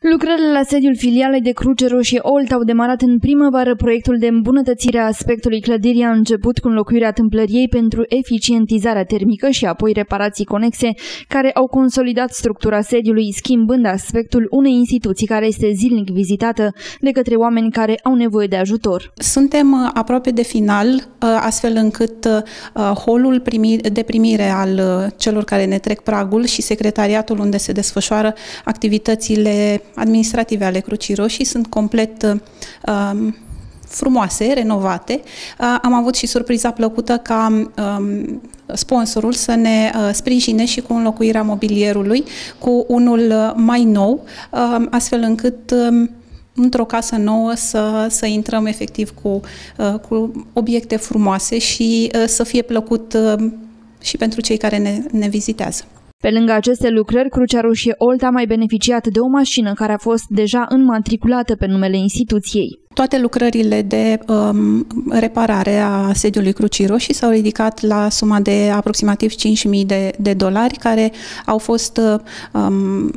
Lucrările la sediul filialei de Cruce Roșie Olt au demarat în primăvară. Proiectul de îmbunătățire a aspectului clădirii a început cu înlocuirea tâmplăriei pentru eficientizarea termică și apoi reparații conexe care au consolidat structura sediului, schimbând aspectul unei instituții care este zilnic vizitată de către oameni care au nevoie de ajutor. Suntem uh, aproape de final, uh, astfel încât uh, holul de primire al celor care ne trec pragul și secretariatul unde se desfășoară activitățile administrative ale Crucii Roșii sunt complet um, frumoase, renovate. Uh, am avut și surpriza plăcută ca um, sponsorul să ne uh, sprijine și cu înlocuirea mobilierului cu unul uh, mai nou, uh, astfel încât um, într-o casă nouă să, să intrăm efectiv cu, uh, cu obiecte frumoase și uh, să fie plăcut uh, și pentru cei care ne, ne vizitează. Pe lângă aceste lucrări, Crucea Roșie Olt a mai beneficiat de o mașină care a fost deja înmatriculată pe numele instituției. Toate lucrările de um, reparare a sediului Crucii Roșii s-au ridicat la suma de aproximativ 5.000 de, de dolari, care au fost um,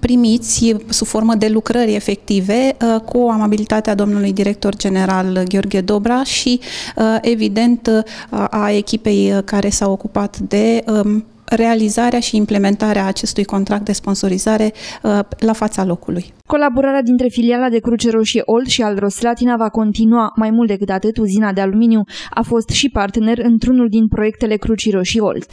primiți sub formă de lucrări efective uh, cu amabilitatea domnului director general Gheorghe Dobra și, uh, evident, uh, a echipei care s-a ocupat de um, realizarea și implementarea acestui contract de sponsorizare uh, la fața locului. Colaborarea dintre filiala de Cruce Roșie Old și al Roslatina va continua. Mai mult decât atât, uzina de aluminiu a fost și partener într-unul din proiectele Crucii Roșii Old.